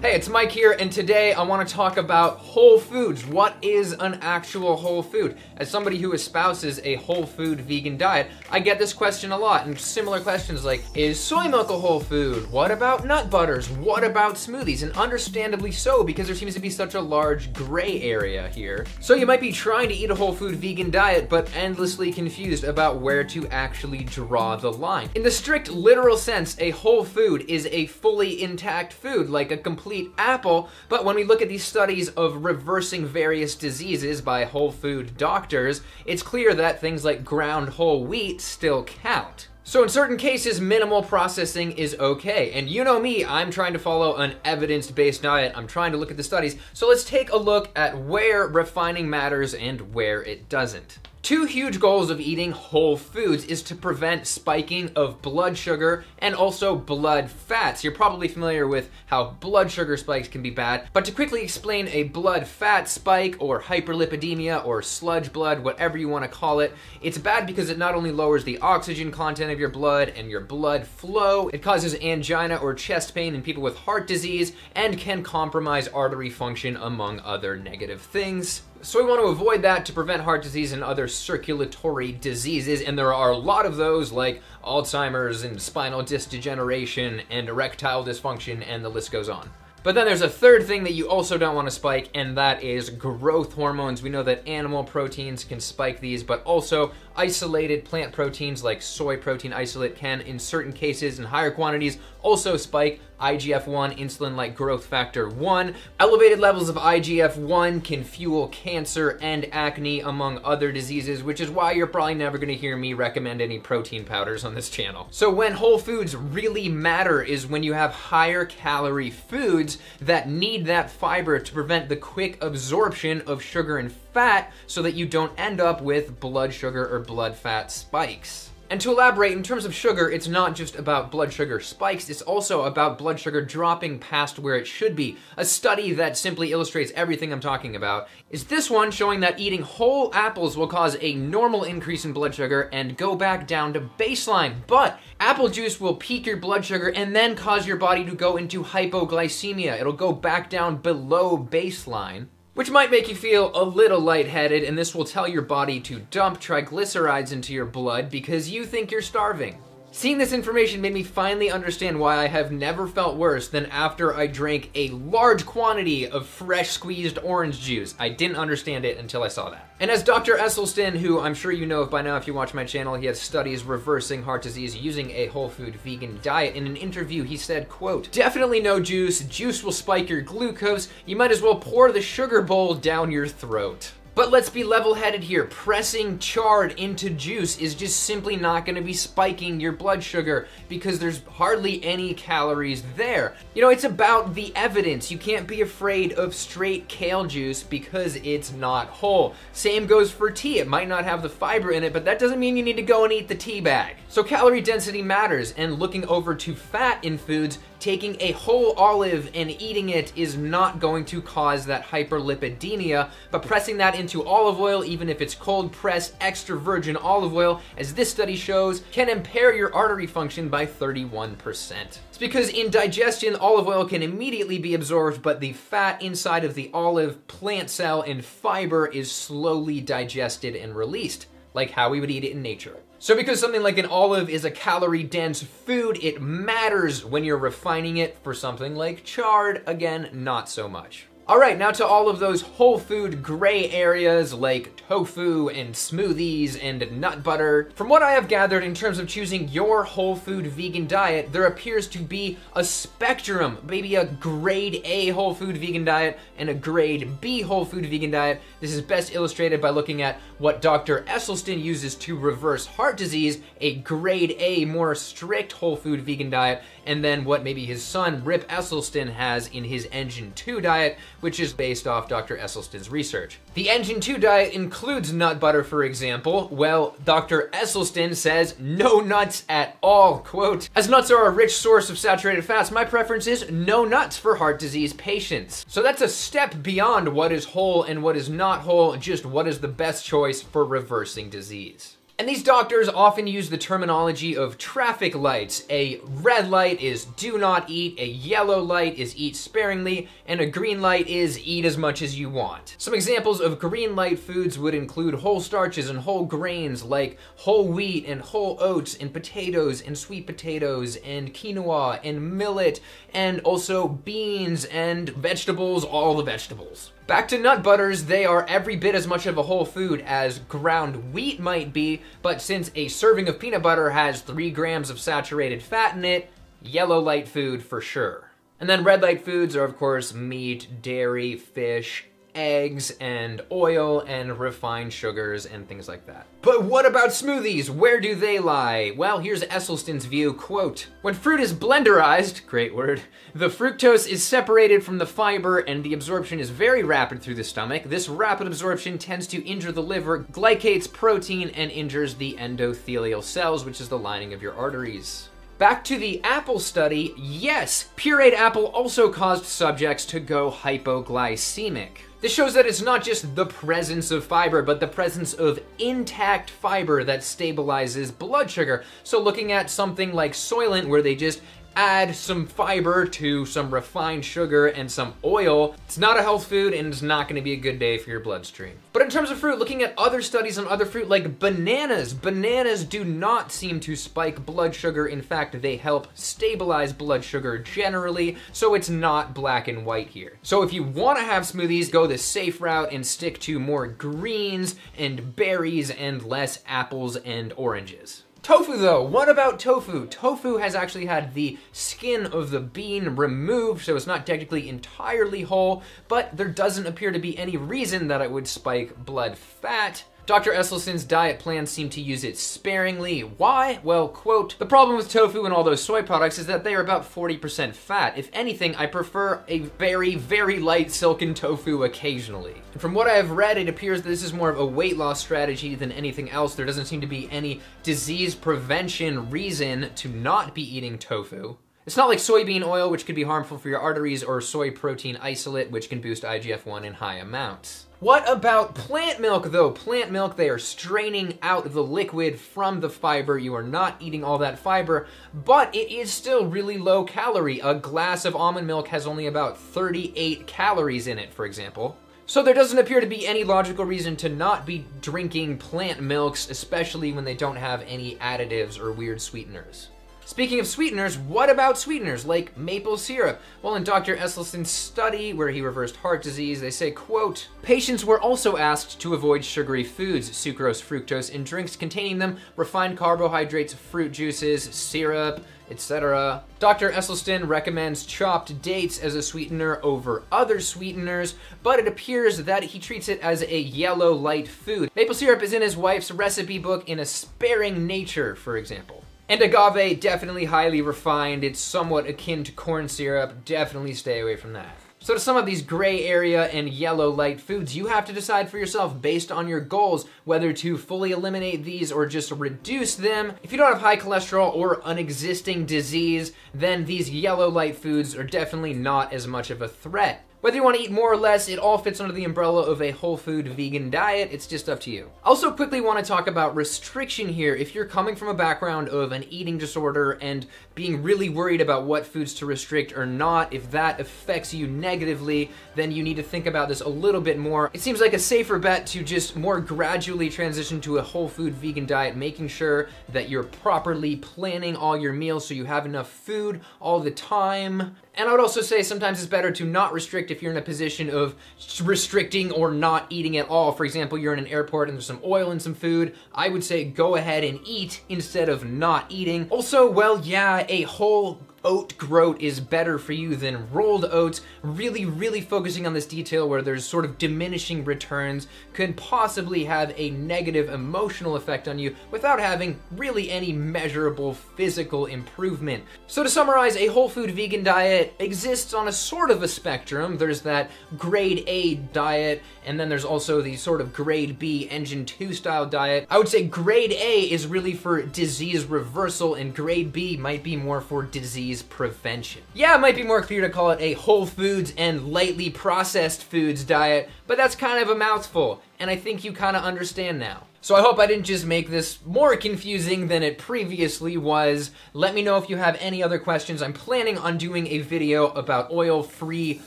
Hey, it's Mic here, and today I want to talk about whole foods. What is an actual whole food? As somebody who espouses a whole food vegan diet, I get this question a lot, and similar questions like Is soy milk a whole food? What about nut butters? What about smoothies? And understandably so, because there seems to be such a large gray area here. So you might be trying to eat a whole food vegan diet, but endlessly confused about where to actually draw the line. In the strict literal sense, a whole food is a fully intact food, like a complete complete apple, but when we look at these studies of reversing various diseases by whole food doctors, it's clear that things like ground whole wheat still count. So in certain cases, minimal processing is okay. And you know me, I'm trying to follow an evidence-based diet. I'm trying to look at the studies. So let's take a look at where refining matters and where it doesn't. Two huge goals of eating whole foods is to prevent spiking of blood sugar and also blood fats. You're probably familiar with how blood sugar spikes can be bad, but to quickly explain a blood fat spike or hyperlipidemia or sludge blood, whatever you want to call it, it's bad because it not only lowers the oxygen content of your blood and your blood flow, it causes angina or chest pain in people with heart disease and can compromise artery function among other negative things. So we want to avoid that to prevent heart disease and other circulatory diseases, and there are a lot of those like Alzheimer's and spinal disc degeneration and erectile dysfunction, and the list goes on. But then there's a third thing that you also don't want to spike, and that is growth hormones. We know that animal proteins can spike these, but also isolated plant proteins like soy protein isolate can, in certain cases in higher quantities, also spike IGF-1, insulin-like growth factor 1. Elevated levels of IGF-1 can fuel cancer and acne, among other diseases, which is why you're probably never gonna hear me recommend any protein powders on this channel. So when whole foods really matter is when you have higher calorie foods that need that fiber to prevent the quick absorption of sugar and fat so that you don't end up with blood sugar or blood fat spikes. And to elaborate, in terms of sugar, it's not just about blood sugar spikes, it's also about blood sugar dropping past where it should be. A study that simply illustrates everything I'm talking about is this one showing that eating whole apples will cause a normal increase in blood sugar and go back down to baseline. But apple juice will peak your blood sugar and then cause your body to go into hypoglycemia. It'll go back down below baseline which might make you feel a little lightheaded, and this will tell your body to dump triglycerides into your blood because you think you're starving. Seeing this information made me finally understand why I have never felt worse than after I drank a large quantity of fresh squeezed orange juice. I didn't understand it until I saw that. And as Dr. Esselstyn, who I'm sure you know by now if you watch my channel, he has studies reversing heart disease using a whole food vegan diet. In an interview, he said, quote, definitely no juice. Juice will spike your glucose. You might as well pour the sugar bowl down your throat. But let's be level-headed here. Pressing chard into juice is just simply not gonna be spiking your blood sugar because there's hardly any calories there. You know, it's about the evidence. You can't be afraid of straight kale juice because it's not whole. Same goes for tea. It might not have the fiber in it, but that doesn't mean you need to go and eat the tea bag. So calorie density matters, and looking over to fat in foods, taking a whole olive and eating it is not going to cause that hyperlipidemia, but pressing that into olive oil, even if it's cold pressed extra virgin olive oil, as this study shows, can impair your artery function by 31%. It's because in digestion, olive oil can immediately be absorbed, but the fat inside of the olive plant cell and fiber is slowly digested and released, like how we would eat it in nature. So because something like an olive is a calorie-dense food, it matters when you're refining it for something like chard. Again, not so much. All right, now to all of those whole food gray areas like tofu and smoothies and nut butter. From what I have gathered in terms of choosing your whole food vegan diet, there appears to be a spectrum, maybe a grade A whole food vegan diet and a grade B whole food vegan diet. This is best illustrated by looking at what Dr. Esselstyn uses to reverse heart disease, a grade A more strict whole food vegan diet, and then what maybe his son Rip Esselstyn has in his Engine 2 diet, which is based off Dr. Esselstyn's research. The Engine 2 diet includes nut butter, for example. Well, Dr. Esselstyn says no nuts at all, quote. As nuts are a rich source of saturated fats, my preference is no nuts for heart disease patients. So that's a step beyond what is whole and what is not whole, just what is the best choice for reversing disease. And these doctors often use the terminology of traffic lights. A red light is do not eat, a yellow light is eat sparingly, and a green light is eat as much as you want. Some examples of green light foods would include whole starches and whole grains like whole wheat and whole oats and potatoes and sweet potatoes and quinoa and millet and also beans and vegetables, all the vegetables. Back to nut butters, they are every bit as much of a whole food as ground wheat might be, but since a serving of peanut butter has 3 grams of saturated fat in it, yellow light food for sure. And then red light foods are, of course, meat, dairy, fish, eggs and oil and refined sugars and things like that. But what about smoothies? Where do they lie? Well, here's Esselstyn's view, quote, When fruit is blenderized, great word, the fructose is separated from the fiber and the absorption is very rapid through the stomach. This rapid absorption tends to injure the liver, glycates protein, and injures the endothelial cells, which is the lining of your arteries. Back to the apple study, yes, pureed apple also caused subjects to go hypoglycemic. This shows that it's not just the presence of fiber, but the presence of intact fiber that stabilizes blood sugar. So looking at something like Soylent, where they just add some fiber to some refined sugar and some oil, it's not a health food and it's not gonna be a good day for your bloodstream. But in terms of fruit, looking at other studies on other fruit like bananas, bananas do not seem to spike blood sugar. In fact, they help stabilize blood sugar generally, so it's not black and white here. So if you wanna have smoothies, go the safe route and stick to more greens and berries and less apples and oranges. Tofu though, what about tofu? Tofu has actually had the skin of the bean removed, so it's not technically entirely whole, but there doesn't appear to be any reason that it would spike blood fat. Dr. Esselstyn's diet plans seem to use it sparingly. Why? Well, quote, the problem with tofu and all those soy products is that they are about 40% fat. If anything, I prefer a very, very light silken tofu occasionally. And from what I have read, it appears that this is more of a weight loss strategy than anything else. There doesn't seem to be any disease prevention reason to not be eating tofu. It's not like soybean oil, which could be harmful for your arteries, or soy protein isolate, which can boost IGF-1 in high amounts. What about plant milk though? Plant milk, they are straining out the liquid from the fiber. You are not eating all that fiber, but it is still really low calorie. A glass of almond milk has only about 38 calories in it, for example. So there doesn't appear to be any logical reason to not be drinking plant milks, especially when they don't have any additives or weird sweeteners. Speaking of sweeteners, what about sweeteners like maple syrup? Well, in Dr. Esselstyn's study where he reversed heart disease, they say, quote, patients were also asked to avoid sugary foods, sucrose, fructose, in drinks containing them, refined carbohydrates, fruit juices, syrup, etc. Dr. Esselstyn recommends chopped dates as a sweetener over other sweeteners, but it appears that he treats it as a yellow light food. Maple syrup is in his wife's recipe book in a sparing nature, for example. And agave, definitely highly refined. It's somewhat akin to corn syrup. Definitely stay away from that. So to sum up these gray area and yellow light foods, you have to decide for yourself based on your goals whether to fully eliminate these or just reduce them. If you don't have high cholesterol or an existing disease, then these yellow light foods are definitely not as much of a threat. Whether you want to eat more or less, it all fits under the umbrella of a whole food vegan diet. It's just up to you. Also, quickly want to talk about restriction here. If you're coming from a background of an eating disorder and being really worried about what foods to restrict or not, if that affects you negatively, then you need to think about this a little bit more. It seems like a safer bet to just more gradually transition to a whole food vegan diet, making sure that you're properly planning all your meals so you have enough food all the time. And I would also say sometimes it's better to not restrict if you're in a position of restricting or not eating at all. For example, you're in an airport and there's some oil in some food. I would say go ahead and eat instead of not eating. Also, well, yeah, a whole oat groat is better for you than rolled oats. Really, really focusing on this detail where there's sort of diminishing returns could possibly have a negative emotional effect on you without having really any measurable physical improvement. So to summarize, a whole food vegan diet exists on a sort of a spectrum. There's that grade A diet, and then there's also the sort of grade B engine 2 style diet. I would say grade A is really for disease reversal, and grade B might be more for disease disease prevention. Yeah, it might be more clear to call it a whole foods and lightly processed foods diet, but that's kind of a mouthful, and I think you kind of understand now. So I hope I didn't just make this more confusing than it previously was. Let me know if you have any other questions. I'm planning on doing a video about oil-free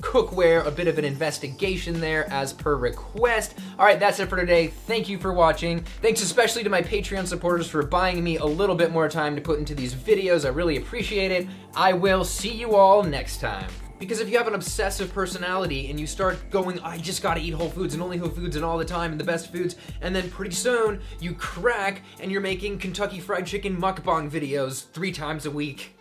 cookware, a bit of an investigation there as per request. All right, that's it for today. Thank you for watching. Thanks especially to my Patreon supporters for buying me a little bit more time to put into these videos. I really appreciate it. I will see you all next time. Because if you have an obsessive personality and you start going, I just gotta eat whole foods and only whole foods and all the time and the best foods, and then pretty soon you crack and you're making Kentucky Fried Chicken mukbang videos three times a week.